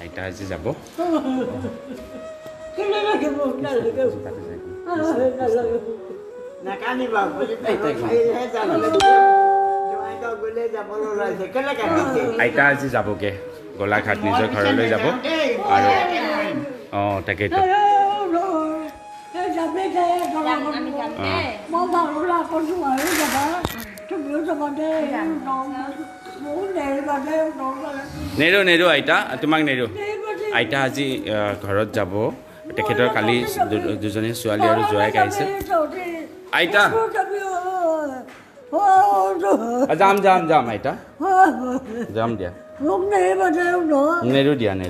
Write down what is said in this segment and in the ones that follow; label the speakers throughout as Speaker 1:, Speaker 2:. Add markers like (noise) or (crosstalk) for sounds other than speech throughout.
Speaker 1: আইতা আজি যাব? আইতা আজি যাবগে। গোলাঘাট নিজৰ ঘৰলৈ যাব। আৰু অঁ তাকেইতো।
Speaker 2: যাবি।
Speaker 1: নেৰো নেৰো আইতা। তোমাক নেৰো আইতা আজি ঘৰত যাব। তেখেতৰ কালি দুজনী ছোৱালী আৰু জোৱাইক আহিছে। আইতা! যাম যাম যাম আইতা। যাম দিয়া। নেৰো দিয়া
Speaker 2: দে।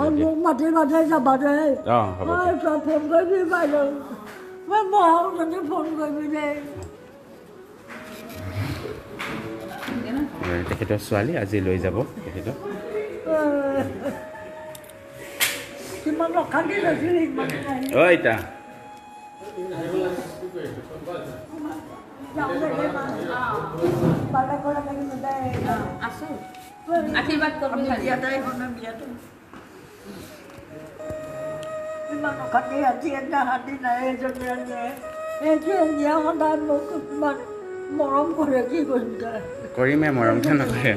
Speaker 1: তেখেতৰ ছোৱালী আজি লৈ যাব তেখেতক। অ আইতা।
Speaker 3: আছো। আশীৰ্বাদ কৰিবি
Speaker 2: ইমান অশান্তি আজি এটা শান্তি নাই এজনী আনিয়ে এইটো দিয়া সদায় মোক ইমান মৰম কৰে কি কৰিম তই।
Speaker 1: কৰিমে মৰম কিয় নকৰে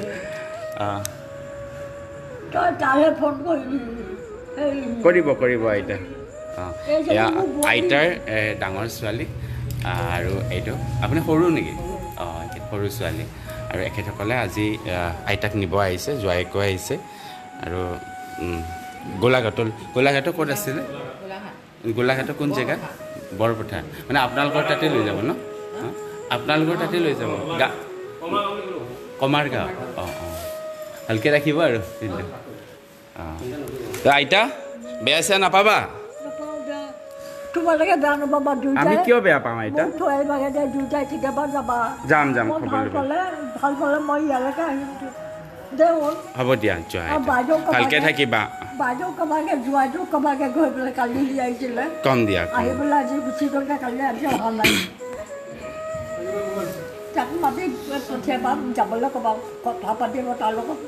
Speaker 2: কৰিবি।
Speaker 1: কৰিব আইতা অঁ এয়া আইতাৰ ডাঙৰ ছোৱালী। আৰু এইটো আপুনি সৰু নেকি? অঁ সৰু ছোৱালী। আৰু এখেতসকলে আজি আইতাক নিব আহিছে জোৱাইকো আহিছে। আৰু উম, গোলাঘাটৰ গোলাঘাটৰ ক'ত আছিলে? গোলাঘাটৰ কোন জেগাত? বৰপথাৰ মানে আপোনালোকৰ তাতে লৈ যাব ন? আপোনালোকৰ তাতে লৈ যাব। গা কমাৰ গাঁও অঁ অঁ ভালকৈ ৰাখিব আৰু কিন্তু অঁ আইতা বেয়া চেয়া নাপাবা
Speaker 2: নাপাওঁ দে। তোমালোকে বেয়া নাপাবা
Speaker 1: আমি
Speaker 2: দুয়োটাই
Speaker 1: কিয় বেয়া পাম আইতা
Speaker 2: মোক থৈ আহিবাগে দে দুয়োটাই কেতিয়াবা যাবা
Speaker 1: যাম যাম
Speaker 2: মই
Speaker 1: খবৰ
Speaker 2: ভাল
Speaker 1: ল'ব
Speaker 2: পালে ভাল পালে মই ইয়ালৈকে আহিম দে হ'ল
Speaker 1: হ'ব দিয়া যোৱা
Speaker 2: আৰু
Speaker 1: আইতা।
Speaker 2: বাইদেউ ক'বাকে-
Speaker 1: ভালকৈ থাকিবা
Speaker 2: বাইদেউ কবাকে যোৱাইটো কবাকে গৈ পেলাই কালি সি আহিছিলে
Speaker 1: কম দিয়া
Speaker 2: আহি
Speaker 1: কম।
Speaker 2: পেলাই আজি গুচি গ'লগে কালি আজি অহা নাই তাক মাতি পঠিয়াবা যাবলৈ ক'বা কথা পাতিব তাৰ লগত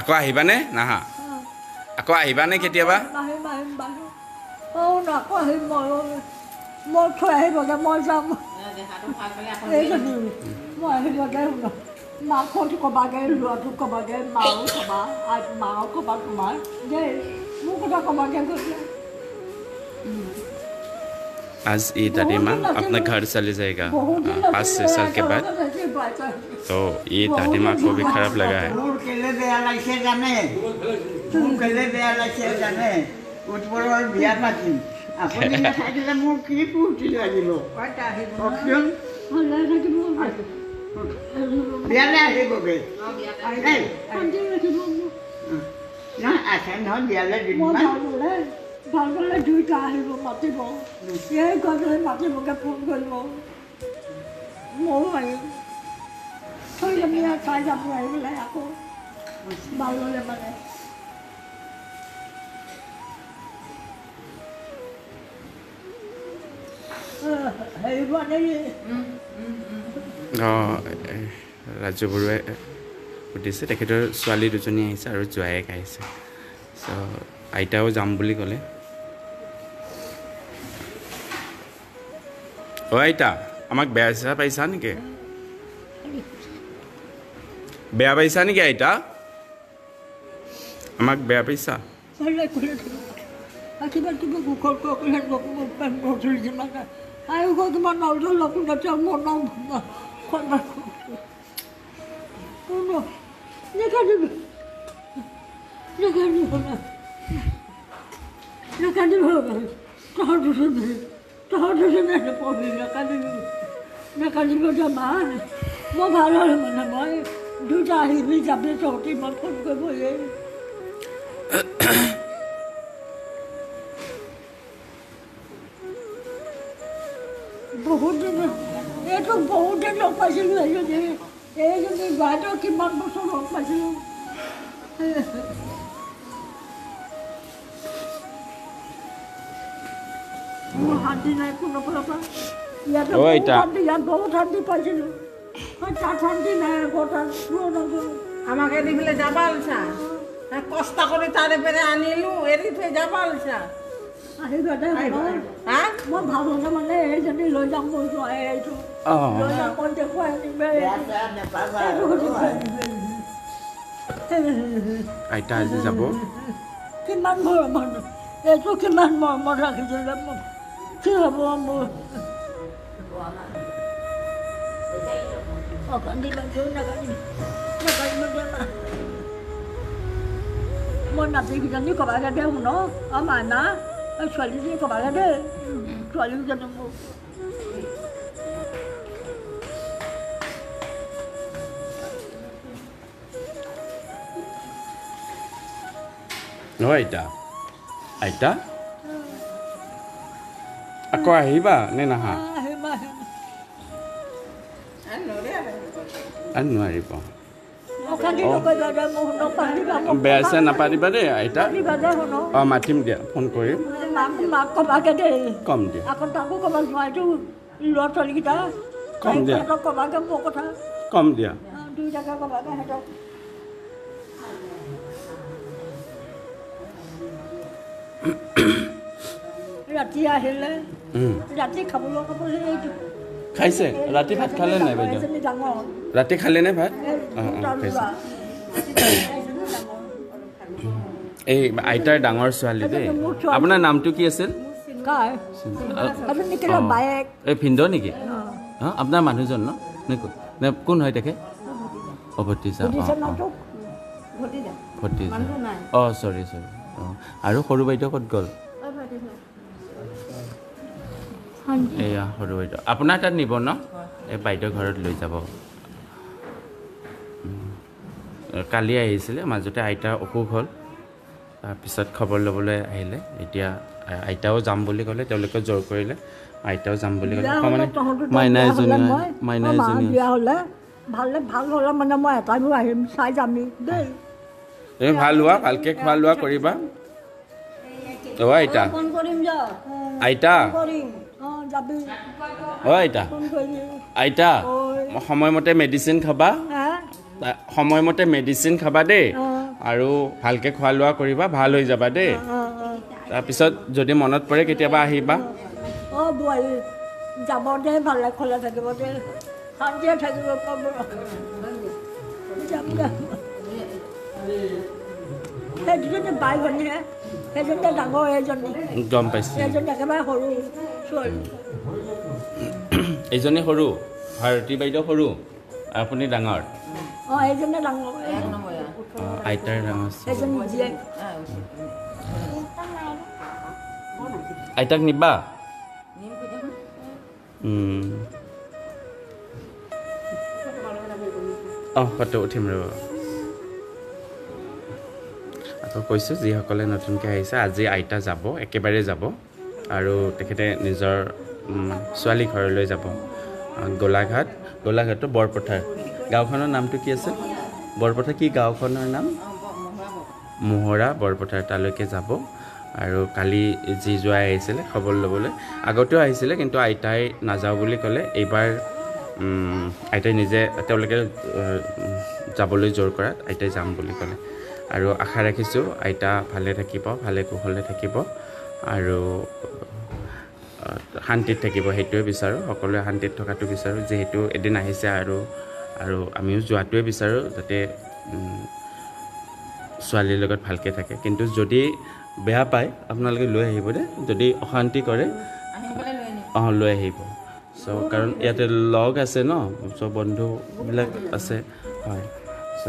Speaker 1: আকৌ আহিবানে নাহা আকৌ আহিবানে কেতিয়াবা
Speaker 2: আহিম আহিম বাইদেউ অঁ আকৌ আহিম মই মই থৈ আহিবগে মই যাম এইজনী মই আহিবগে মাকক ক'বাগে ল'ৰাটোক ক'বাগে মাও ক'বা আই- মাও ক'বা তোমাৰ দেই মোৰ কথা ক'বাগে গৈছে
Speaker 1: आज ये दादी माँ अपना घर चले जाएगा
Speaker 2: बहुत दिन
Speaker 1: हाँ, पाँच छः साल के बाद
Speaker 2: बाद
Speaker 1: तो ये दादी माँ को भी खराब लगा है
Speaker 4: মোৰ কেলে বেয়া লাগিছে জানে মোৰ কেলে বেয়া লাগিছে জানে উৎপলৰ বিয়া পাতিম আপুনি নাথাকিলে মোৰ কি ফূৰ্তি লাগিব কওকচোন বিয়ালৈ আহিবগৈ এই, নহয় আছে নহয় বিয়ালৈ
Speaker 2: মই
Speaker 4: দুদিনমান
Speaker 2: ভাল পালে ভাল পালে দুইটা আহিব মাতিব এই গৈ পেলাই মাতিবগে ফোন কৰিব ময়ো আহিম থৈ যাবি আৰু চাই যাব আহি পেলাই আকৌ ভাল হ'লে মানে আহ, হেৰি মানে
Speaker 1: অঁ এ, ৰাজু বৰুৱাই সুধিছে তেখেতৰ ছোৱালী দুজনী আহিছে আৰু জোৱায়েক আহিছে চ' আইতাও যাম বুলি ক'লে অ' আইতা আমাক বেয়া চেয়া পাইছা নেকি বেয়া পাইছা নেকি আইতা আমাক বেয়া পাইছা
Speaker 2: ভালে কৰে কিবা কিবা মুখৰ কৰিলে নতুন কিমানে আৰু গৈ কিমান নলটো লকুন আছে মোৰ নাম খন্দা নেকাটিব নেকাটিব নেকাটিব তহঁত দুজনে তহঁত দুজনে নপঢ়ি নেকাটিব নেকাটিব যে ভাল মই ভাল হ'লে মানে মই দুটা আহিবি যাবি তহঁতি মই ফোন কৰিব এই বহুত এইটো તો બહુ જ લોપાસેલું આવ્યું છે એ જો વાતો শান্তি নাই কোনো বহুত শান্তি পাইছিলোঁ। তাত শান্তি নাই
Speaker 5: আমাক এৰি পেলাই যাবা আলছা কষ্ট কৰি তাৰে পেৰে আনিলোঁ এৰি থৈ যাবা আলছা
Speaker 2: আহিবা দে ঘৰত।
Speaker 5: হা
Speaker 2: মই ভাল হ'লে মানে এইজনী লৈ যাম কৈছোঁ এইটো
Speaker 1: অঁ
Speaker 2: লৈ যাম মই দেখুৱাই আনিবা
Speaker 4: বেয়া
Speaker 2: এইটো
Speaker 4: চেয়া নেপাবা
Speaker 2: এইটো
Speaker 4: আৰু
Speaker 2: দেখুৱাই
Speaker 4: নহয়।
Speaker 2: আনিবা।
Speaker 1: আইতা আজি যাব
Speaker 2: কিমান মৰম মানুহ এইটো কিমান মৰমত ৰাখিছিলে মোক কি হ'ব মোৰ অকান্দি বান্ধি নাকান্দি নাকান্দিব দে মা মই নাতিকেইজনী ক'বাগে দে শুন অঁ মাইনা এই ছোৱালীজনী ক'বাগে দে ছোৱালীকেইজনী মোক
Speaker 1: নহয় আইতা আইতা আকৌ আহিবা নে নাহা
Speaker 2: আহিবা আহিবা
Speaker 1: আৰু নোৱাৰিব
Speaker 2: অকান্দি নকৰিবা দে মোক শুনক পাৰিবা মোক
Speaker 1: বেয়া চেয়া নাপাতিবা দেই আইতা
Speaker 2: পাৰিবা দে শুনক
Speaker 1: অঁ মাতিম দিয়া ফোন কৰিম
Speaker 2: মাক মাক ক'বাগে দেই
Speaker 1: কম দিয়া
Speaker 2: আকৌ তাকো ক'ব নোৱাৰিতো ল'ৰা ছোৱালীকেইটা।
Speaker 1: কম দিয়া।
Speaker 2: সিহঁতক ক'বাগে মোৰ কথা।
Speaker 1: কম দিয়া।
Speaker 2: দুইটাকে ক'বাগে সিহঁতক। ৰাতি আহিলে। ৰাতি খাবলৈ খাবলৈ এইটো।
Speaker 1: খাইছে? ৰাতি ভাত খালে নাই বাইদেউ? ৰাতি খালে নে ভাত? অঁ অঁ খাইছে। এই আইতাৰ ডাঙৰ ছোৱালী দেই। আপোনাৰ নামটো কি আছিল? এই ভিনদেউ নেকি?
Speaker 2: অ,
Speaker 1: আপোনাৰ মানুহজন ন? নে কোন নে কোন হয় তেখেত? অঁ ভতিজা অঁ ভতিজা অঁ। চৰি চৰি। অঁ আৰু সৰু বাইদেউ ক'ত গ'ল? এয়া সৰু বাইদেউ। আপোনাৰ তাত নিব ন? এই বাইদেউ ঘৰত লৈ যাব। কালি আহিছিলে মাজতে আইতাৰ অসুখ হ'ল। তাৰপিছত খবৰ ল'বলৈ আহিলে। এতিয়া আইতাও যাম বুলি ক'লে তেওঁলোকে জোৰ কৰিলে। আইতাও যাম বুলি ক'লে।
Speaker 2: তহঁতৰ
Speaker 1: মাইনা এজনী মাইনা এজনী।
Speaker 2: বিয়া হ'লে ভালে ভাল হ'লে মানে মই এটাইও আহিম চাই যামি দেই।
Speaker 1: তুমি ভাল হোৱা ভালকৈ খোৱা লোৱা কৰিবা অ' আইতা। আইতা।
Speaker 2: অঁ
Speaker 1: আইতা। আইতা সময়মতে মেডিচিন খাবা। সময়মতে মেডিচিন খাবা দেই। আৰু ভালকৈ খোৱা লোৱা কৰিবা ভাল হৈ যাবা দেই। তাৰপিছত যদি মনত পৰে কেতিয়াবা আহিবা।
Speaker 2: অঁ বোৱাৰী যাব দে ভালে খলে থাকিব দে। শান্তিয়ে থাকিব পাব। যাম দে। সেইজনী বাই ভনীহে সেইজনী ডাঙৰ এইজনী
Speaker 1: গম পাইছোঁ।
Speaker 2: এইজনী একেবাৰে সৰু ছোৱালী।
Speaker 1: এইজনী সৰু ভাৰতী বাইদেউ সৰু আপুনি ডাঙৰ।
Speaker 2: অঁ এইজনী ডাঙৰ
Speaker 1: আইতাৰ ডাঙৰ ছোৱালী।
Speaker 2: এইজনী জীয়েক
Speaker 1: আইতাক নিবা। অঁ ফটো উঠিম ৰ'ব আকৌ কৈছোঁ যিসকলে নতুনকৈ আহিছে আজি আইতা যাব একেবাৰে যাব। আৰু তেখেতে নিজৰ ছোৱালী ঘৰলৈ যাব। গোলাঘাট। গোলাঘাটটো বৰপথাৰ। গাঁওখনৰ নামটো কি আছে বৰপথাৰ কি গাঁওখনৰ নাম? মোহৰা বৰপথাৰ তালৈকে যাব। আৰু কালি যি যোৱাই আহিছিলে খবৰ ল'বলৈ। আগতেও আহিছিলে কিন্তু আইতাই নাযাওঁ বুলি ক'লে। এইবাৰ আইতাই নিজে তেওঁলোকে যাবলৈ জোৰ কৰাত আইতাই যাম বুলি ক'লে। আৰু আশা ৰাখিছোঁ আইতা ভালে থাকিব ভালে কুশলে থাকিব। আৰু শান্তিত থাকিব সেইটোৱে বিচাৰোঁ। সকলোৱে শান্তিত থকাটো বিচাৰোঁ। যিহেতু এদিন আহিছে আৰু আৰু আমিও যোৱাটোৱে বিচাৰোঁ যাতে ছোৱালীৰ লগত ভালকৈ থাকে। কিন্তু যদি বেয়া পায় আপোনালোকে লৈ আহিব দেই যদি অশান্তি কৰে অঁ লৈ আহিব। চ' কাৰণ ইয়াতে লগ আছে ন? চ' বন্ধুবিলাক আছে। হয়। চ'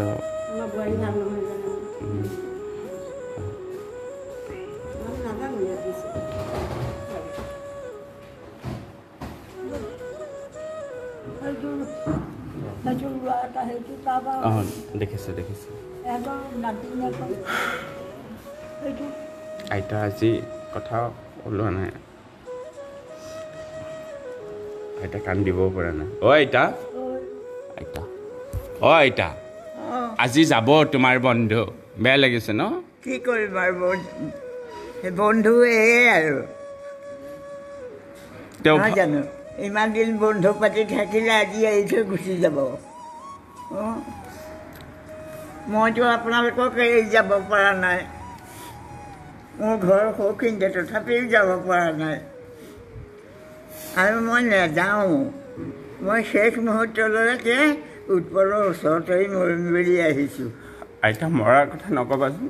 Speaker 2: সেইটো সেইটো ল'ৰা এটা সেইটো তাৰপৰা
Speaker 1: অঁ দেখিছোঁ দেখিছোঁ।
Speaker 2: এহঁতৰ নাতিনীয়েকৰ সেইটো।
Speaker 1: আইতা আজি কথা ওলোৱা নাই। আইতা কাণ দিবও পৰা নাই। অ' আইতা। আইতা। অ' আইতা। আজি যাব তোমাৰ বন্ধু। বেয়া লাগিছে ন?
Speaker 4: কি কৰিম আৰু বন্ধু বন্ধু এয়ে আৰু।
Speaker 1: তেওঁ
Speaker 4: জানো? ইমান দিন বন্ধু পাতি থাকিলে আজি এৰি থৈ গুচি যাব। মইতো আপোনালোকক এৰি যাব পৰা নাই। মোৰ ঘৰ সৌখিনতে তথাপিও যাব পৰা নাই। আৰু মই নাযাওঁ। মই শেষ মুহূৰ্তলৈকে উৎপলৰ ওচৰতে মৰিম বুলি আহিছোঁ।
Speaker 1: আইতা মৰাৰ কথা নক'বাচোন।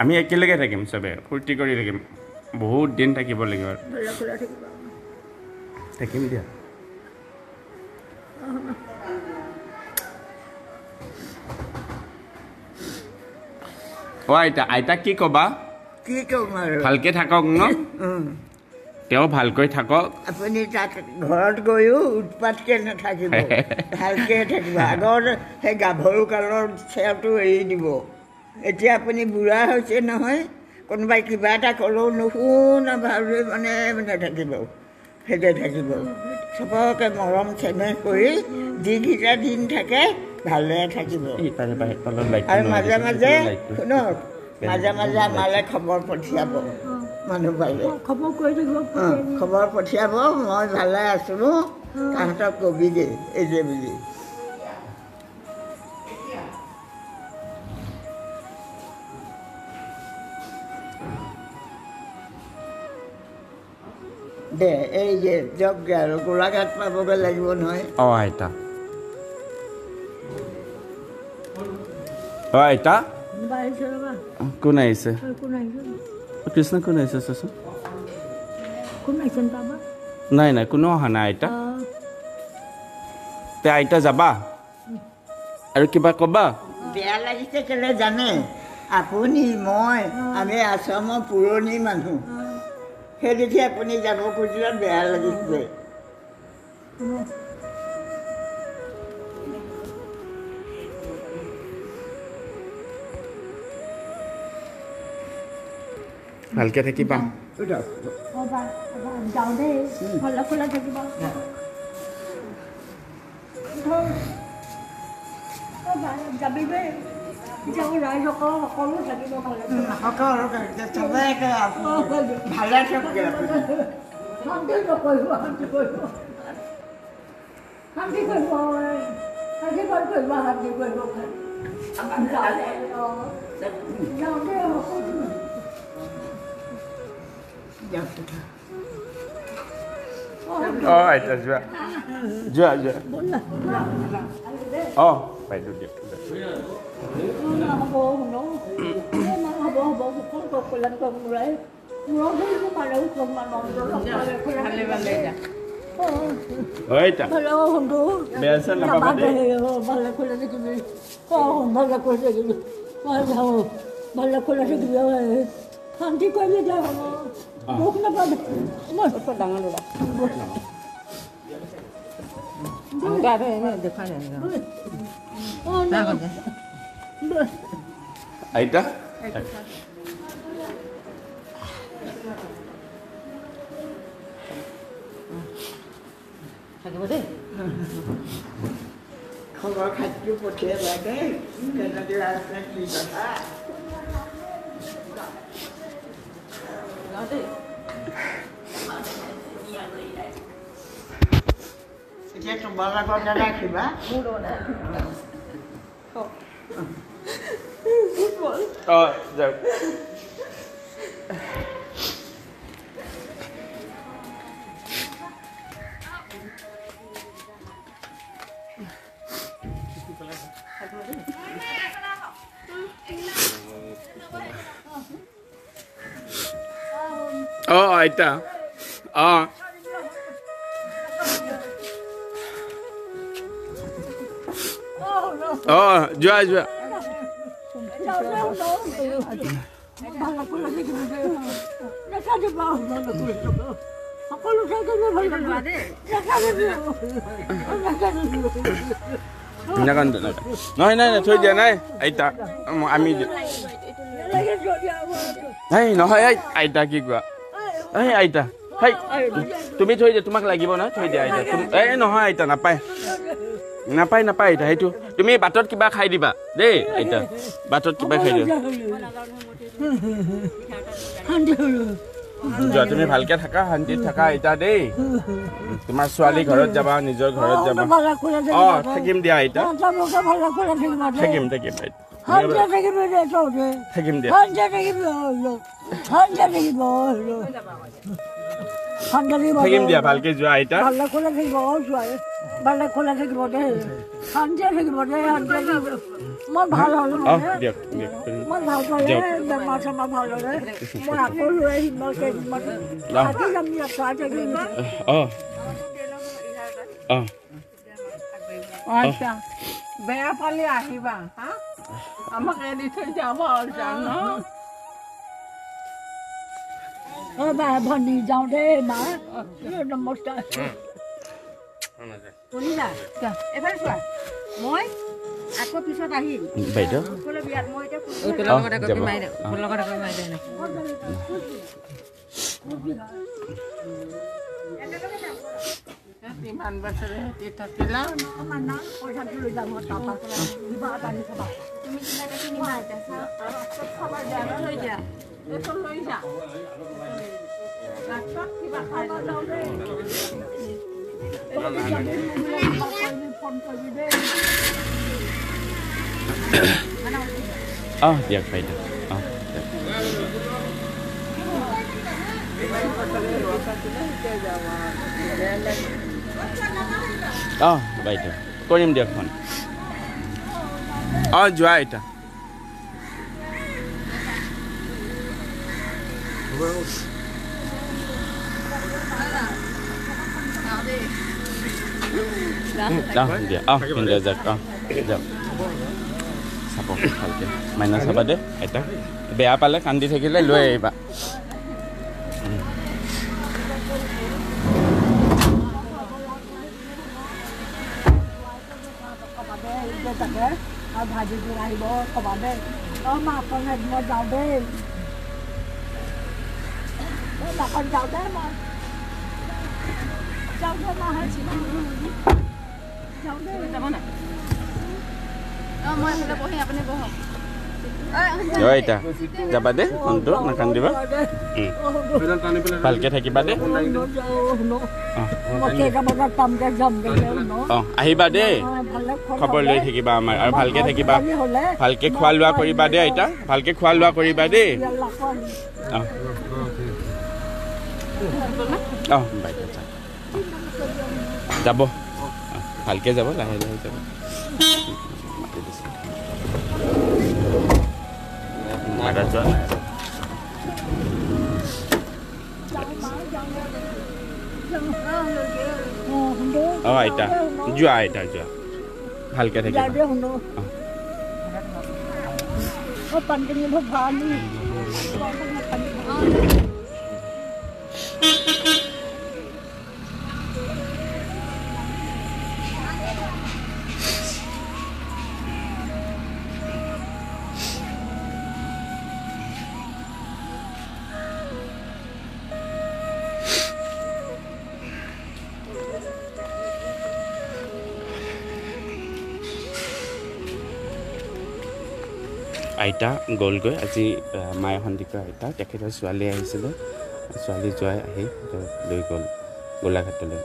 Speaker 1: আমি একেলগে থাকিম চবে ফূৰ্তি কৰি থাকিম। বহুত দিন থাকিব লাগিব থাকিম দিয়া অ আইতা আইতাক কি ক'বা?
Speaker 4: কি ক'ম আৰু?
Speaker 1: ভালকৈ থাকক ন। তেওঁ ভালকৈ থাকক।
Speaker 4: আপুনি তাত ঘৰত গৈও উৎপাতকৈ নাথাকিব। (laughs) ভালকৈ থাকিব। আগৰ সেই গাভৰু কালৰ চেয়াৰটো এৰি দিব। এতিয়া আপুনি বুঢ়া হৈছে নহয়। কোনোবাই কিবা এটা ক'লেও নুশুনা ভাৱে মানে নাথাকিব সেইতে থাকিব চবকে মৰম চেনেহ কৰি যিকেইটা দিন থাকে ভালে থাকিব আৰু মাজে মাজে শুনক মাজে মাজে আমালৈ খবৰ পঠিয়াব মানুহ পালে
Speaker 2: খবৰ কৰি থাকিব
Speaker 4: খবৰ পঠিয়াব মই ভালে আছোঁ তাহাঁতক কবিগে এই যে বুলি দে এই যে যাওকগৈ আৰু গোলাঘাট পাবগৈ লাগিব নহয়।
Speaker 1: অ আইতা। অ আইতা। কোন আহিছে? কৃষ্ণ কোন আহিছে চাচোন? নাই নাই কোনো অহা নাই আইতা। তে আইতা যাবা? আৰু কিবা ক'বা?
Speaker 4: বেয়া লাগিছে কেলে জানে? আপুনি মই আমি আছামৰ পুৰণি মানুহ। সেই দেখি আপুনি যাব খুজিলে বেয়া লাগিছে
Speaker 1: ভালকৈ থাকিবা
Speaker 4: উঠক
Speaker 2: অঁ বা বা, যাওঁ দেই খোলা খোলা থাকিব থৈ। অঁ বা, যাবি দেই যাওঁ ৰাইজসকল সকলো থাকিব ভালে
Speaker 4: সকলোকে চবে একে
Speaker 2: অঁ,
Speaker 4: ভালে থাকগে আপুনি
Speaker 2: শান্তি নকৰিব শান্তি কৰিব শান্তি কৰিব শান্তি কৰিব শান্তি কৰিব যাওঁ দে, অঁ। যাওঁ দেই সকলো
Speaker 4: দিয়ক উঠক।
Speaker 1: অ আইতা যোৱা যোৱা যোৱা অ বাইদেউ দিয়ক
Speaker 2: হ'ব শুনো হ'ব হ'ব সকলো কল্যাণ কৰিব নোৱাৰে মূৰৰ ধৰিব পালেও সন্মান
Speaker 5: ভালে ভালে যা
Speaker 1: অ আইতা
Speaker 2: ভালে শুনো
Speaker 1: বেয়া চেয়া নাপাবা দেই
Speaker 2: ভালে খোলা থাকিবি অঁ ভালে কৰি থাকিবি মই যাওঁ ভালে খোলা থাকিবি শান্তি কৰিবি যা হ'ব দুখ নাপাবি মই
Speaker 5: ডাঙৰ ল'ৰা গাটো এনেই দেখুৱাই নাই
Speaker 2: অঁ
Speaker 5: যা গ'ল যা।
Speaker 1: আইতা
Speaker 5: থাকিব দেই
Speaker 4: খবৰ খাতিটো পঠিয়াবা দেই কেনেদৰে আছে কি কথা
Speaker 5: যাওঁ
Speaker 1: অ যোৱা যোৱা নহয় নাই নাই থৈ দিয়া নাই আইতা আমি নাই নহয় আই আইতা কি কোৱা আইতা হেই তুমি থৈ দিয়া তোমাক লাগিব নহয় থৈ দিয়া আইতা এই নহয় আইতা নাপায় নাপায় নাপায় আইতা সেইটো। তুমি বাটত কিবা খাই দিবা। দেই আইতা বাটত কিবা খাই দিবা। যোৱা তুমি ভালকে থাকা শান্তিত থাকা আইতা দেই। তোমাৰ ছোৱালী ঘৰত যাবা নিজৰ ঘৰত যাবা। অ থাকিম দিয়া আইতা। থাকিম থাকিম থাকিম দিয়া। থাকিম দিয়া ভালকে যোৱা আইতা।
Speaker 2: ভালে করে থাকিব ভালে করে থাকিব দে। হাঞ্জা থাকিব দে হাঞ্জা থাকিব। মই ভাল হলো মানে। মই ভাল পালে বেমাৰ চেমাৰ ভাল হ'লে। মই আকৌ লৈ আহিম মই কেইদিনমান। থাকি যাম ইয়াত চাই থাকিম।
Speaker 5: আচ্ছা। বেয়া পালে আহিবা হা? আমাক এৰি থৈ যাব
Speaker 2: অ বা ভনী যাওঁ দেই মা। নমস্কাৰ।
Speaker 3: শুনিলা? এবাৰ চোৱা মই আকৌ পিছত আহিম।
Speaker 1: বাইদেউ?
Speaker 3: সকলো বিয়াত মই এতিয়া
Speaker 1: অ যাব।
Speaker 5: কিমান বছৰে সিহঁতি থাকিলা।
Speaker 2: পইচাটো লৈ যাম তাৰপৰা কিবা এটা আনি থবা।
Speaker 3: তুমি কিনাকে কিনিবা এতিয়া।
Speaker 5: খাবৰ দিয়া ন লৈ যা এইটো লৈ যা। লাষ্টত কিবা খাই যাওঁ দেই
Speaker 2: ফোন কৰিবি দেই
Speaker 1: অ দিয়ক বাইদেউ অ দিয়ক। অ বাইদেউ কৰিম দিয়া যাওক চাব ভালকে মাইনা চাবা দে আইতা বেয়া পালে কান্দি থাকিলে লৈ আহিবা
Speaker 2: আৰু ভাইটিটো আহিব ক'বা দেই অ মা আপোনাৰ মই যাওঁ দেই মাকত যাওঁ দেই মই যাওঁ দেই মা
Speaker 3: অঁ
Speaker 1: আইতা যাবা দে ফোনটো নাকান্দিবা উম। ভালকে থাকিবা দে। অ আহিবা দেই খবৰ লৈ থাকিবা আমাৰ। আৰু ভালকে থাকিবা। ভালকে খোৱা লোৱা কৰিবা দেই আইতা। ভালকে খোৱা লোৱা কৰিবা দেই অ। বাইদেউ। যাব। ভালকে যাব লাহে লাহে যাব মাতি দিছে। মাতা যোৱা নাই। অ আইতা যোৱা আইতা যোৱা ভালকে থাকিবা
Speaker 2: যাই দে শুনো অ
Speaker 1: আইতা গ'লগৈ। আজি মায়ে সন্দিকৈ আইতা। তেখেতৰ ছোৱালী আহিছিলে। ছোৱালী যোৱাই আহি লৈ গ'ল গোলাঘাটলৈ।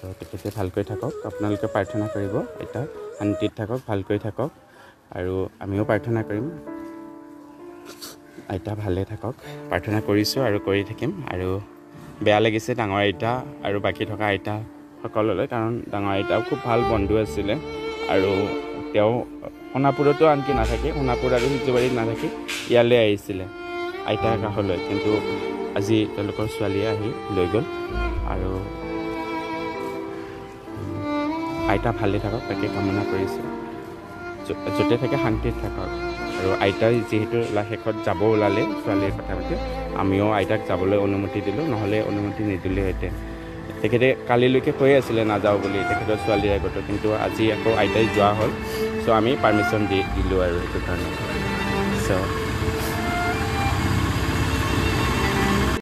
Speaker 1: চ' তেখেতে ভালকৈ থাকক। আপোনালোকে প্ৰাৰ্থনা কৰিব। আইতা শান্তিত থাকক ভালকৈ থাকক। আৰু আমিও প্ৰাৰ্থনা কৰিম। আইতা ভালে থাকক। প্ৰাৰ্থনা কৰিছোঁ আৰু কৰি থাকিম। আৰু বেয়া লাগিছে ডাঙৰ আইতা আৰু বাকী থকা আইতা সকললৈ কাৰণ ডাঙৰ আইতাও খুব ভাল বন্ধু আছিলে। আৰু তেওঁ সোণাপুৰতো আনকি নাথাকে। সোণাপুৰ আৰু সিজুবাৰীত নাথাকি ইয়ালৈ আহিছিলে। আইতাৰ কাষলৈ। কিন্তু আজি তেওঁলোকৰ ছোৱালীয়ে আহি লৈ গ'ল। আৰু আইতা ভালে থাকক তাকে কামনা কৰিছোঁ। য'তে থাকে শান্তিত থাকক। আৰু আইতাই যিহেতু শেষত যাব ওলালে ছোৱালীৰ কথা পাতি আমিও আইতাক যাবলৈ অনুমতি দিলোঁ নহ'লে অনুমতি নিদিলোহেঁতেন তেখেতে কালিলৈকে কৈ আছিলে নাযাওঁ বুলি তেখেতৰ ছোৱালীৰ আগতো কিন্তু আজি আকৌ আইতাই যোৱা হ'ল। চ' আমি পাৰ্মিশ্যন দি দিলোঁ আৰু সেইটো কাৰণে। চ'